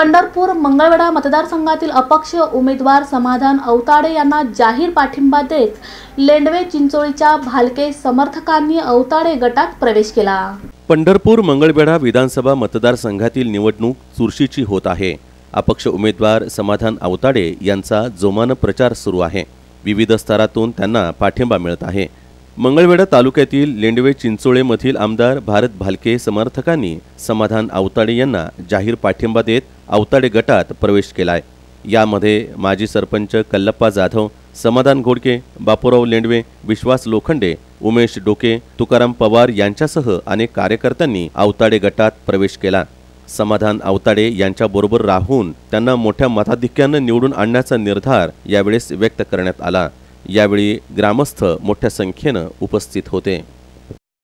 पंढरपूर मंगळवेढा मतदारसंघातील अपक्ष उमेदवार समाधान अवताडे यांना जाहीर पाठिंबा देत लेंडवे चिंचोळीच्या भालके समर्थकांनी अवताडे गटात प्रवेश केला. पंढरपूर मंगळवेढा विधानसभा मतदारसंघातील निवडणूक चुरशीची होत आहे. अपक्ष उमेदवार समाधान अवताडे यांचा जोमानं प्रचार सुरू आहे. विविध स्तरातून त्यांना पाठिंबा मिळत आहे. मंगळवेढा तालुक्यातील लेंडवे चिंचोळेमधील आमदार भारत भालके समर्थकांनी समाधान आवताडे यांना जाहीर पाठिंबा देत आवताडे गटात प्रवेश केलाय. यामध्ये माजी सरपंच कल्लप्पा जाधव समाधान घोडके बापूराव लेंडवे विश्वास लोखंडे उमेश डोके तुकाराम पवार यांच्यासह अनेक कार्यकर्त्यांनी आवताडे गटात प्रवेश केला. समाधान आवताडे यांच्याबरोबर राहून त्यांना मोठ्या मताधिक्यानं निवडून आणण्याचा निर्धार यावेळेस व्यक्त करण्यात आला. यावेळी ग्रामस्थ मोठ्या संख्येनं उपस्थित होते.